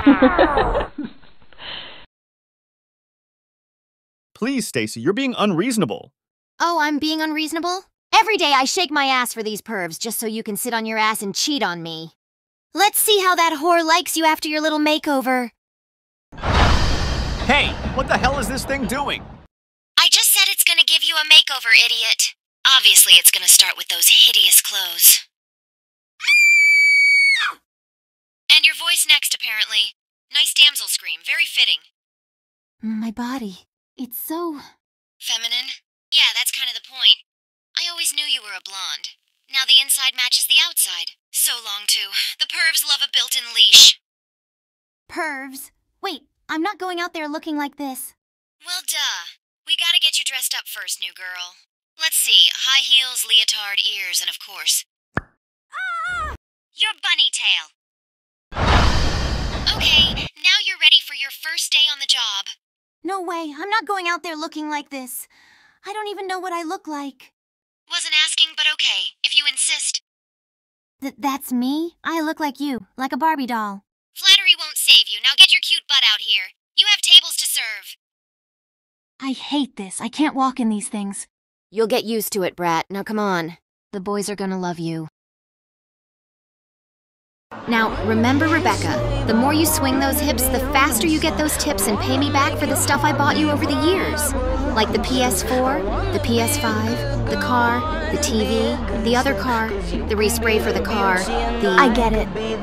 Please, Stacy, you're being unreasonable. Oh, I'm being unreasonable? Every day I shake my ass for these pervs just so you can sit on your ass and cheat on me. Let's see how that whore likes you after your little makeover. Hey, what the hell is this thing doing? I just said it's gonna give you a makeover, idiot. Obviously, it's gonna start with those hideous clothes. And next, apparently. Nice damsel scream, very fitting. My body. It's so. Feminine? Yeah, that's kind of the point. I always knew you were a blonde. Now the inside matches the outside. So long, too. The pervs love a built in leash. Pervs? Wait, I'm not going out there looking like this. Well, duh. We gotta get you dressed up first, new girl. Let's see high heels, leotard, ears, and of course. Ah! Your bunny tail. First day on the job. No way, I'm not going out there looking like this. I don't even know what I look like. Wasn't asking, but okay, if you insist. Th that's me? I look like you, like a Barbie doll. Flattery won't save you. Now get your cute butt out here. You have tables to serve. I hate this. I can't walk in these things. You'll get used to it, Brat. Now come on. The boys are gonna love you. Now, remember Rebecca, the more you swing those hips, the faster you get those tips and pay me back for the stuff I bought you over the years. Like the PS4, the PS5, the car, the TV, the other car, the respray for the car, the... I get it. I